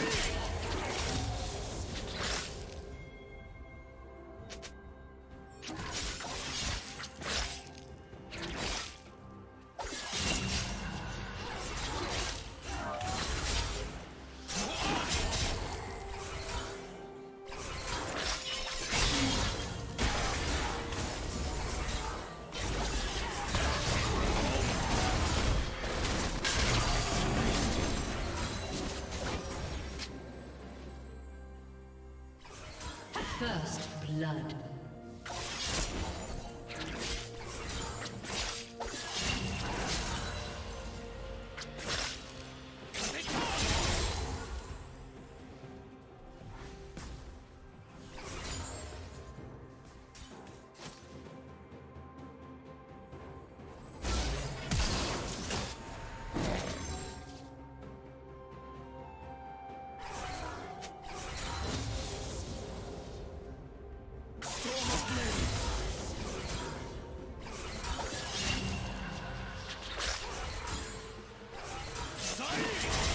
Yeah. First blood. Fight!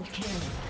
Double kill.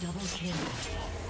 double kill.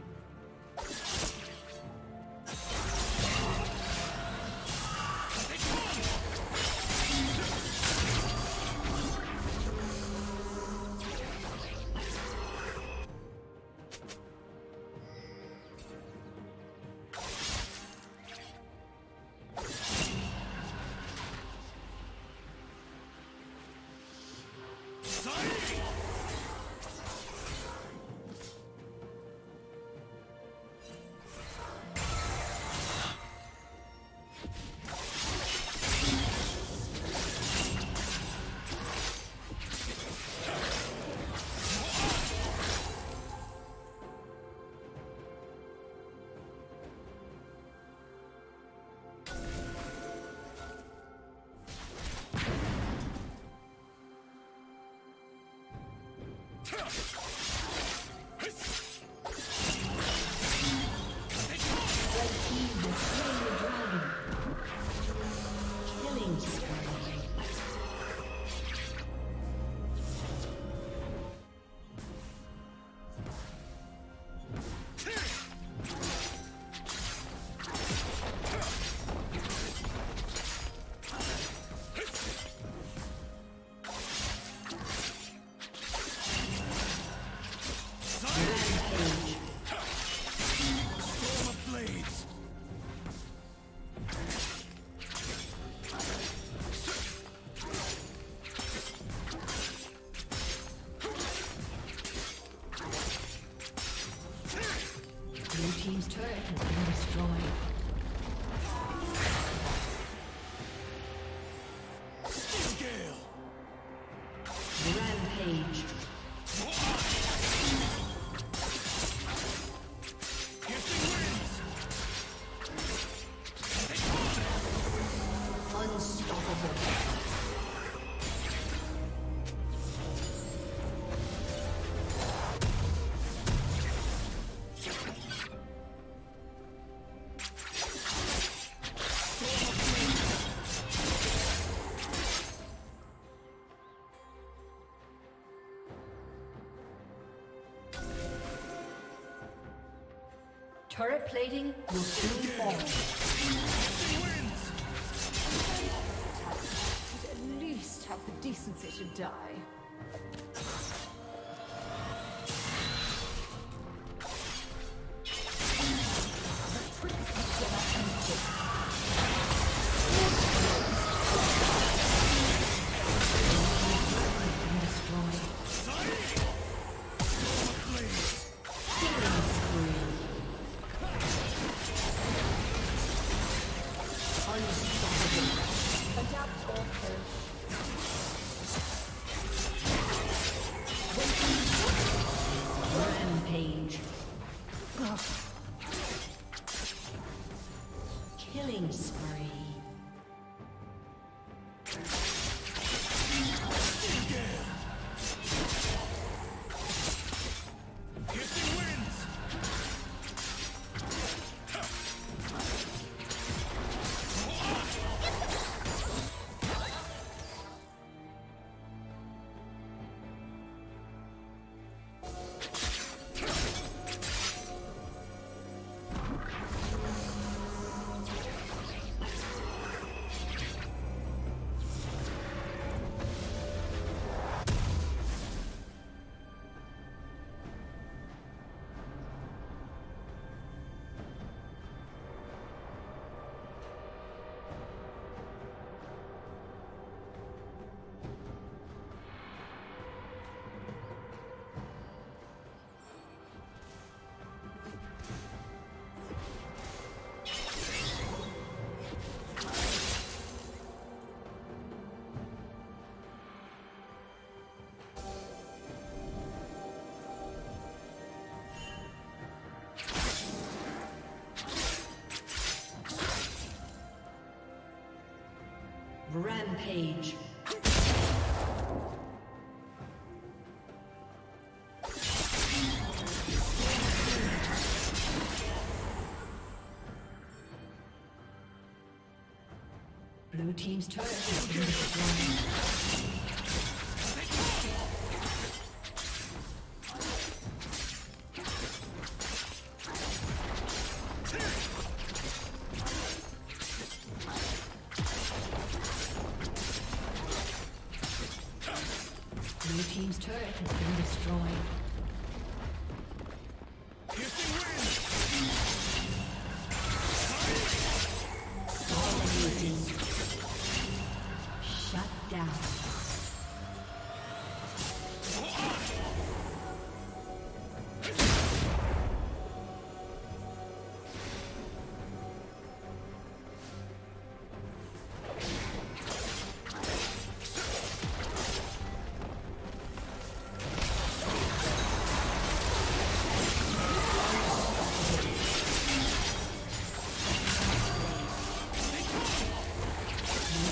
Tell Turret plating will soon fall. At least have the decency to die. Rampage. Blue team's turret destroyed.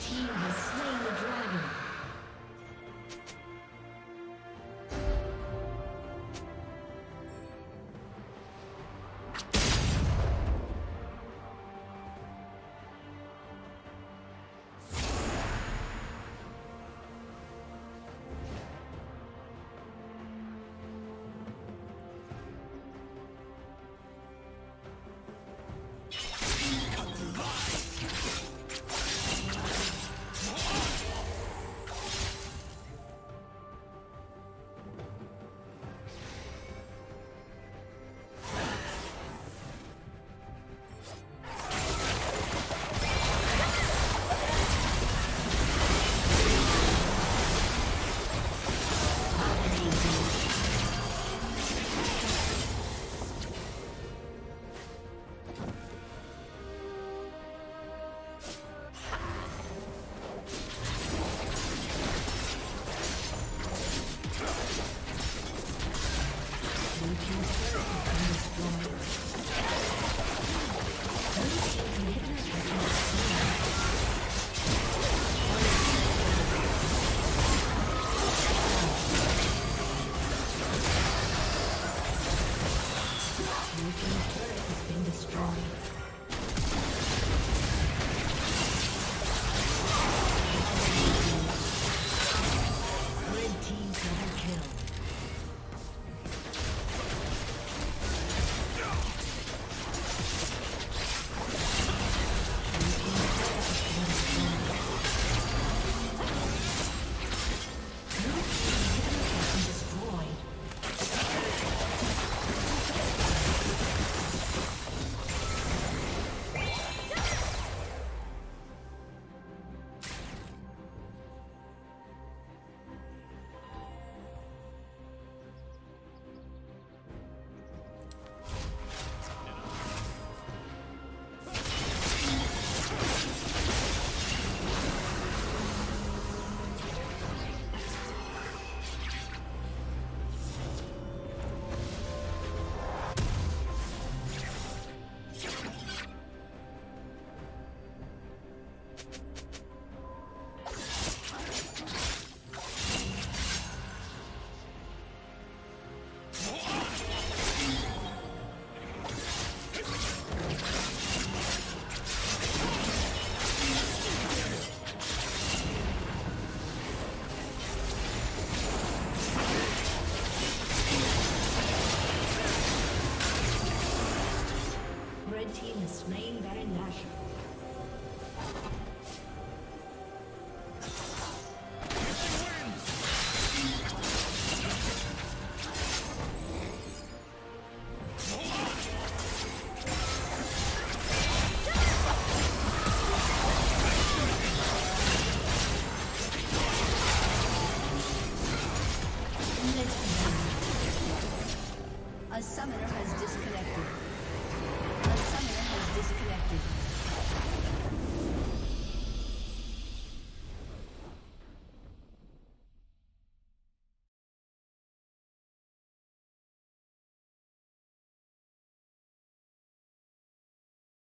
team has slain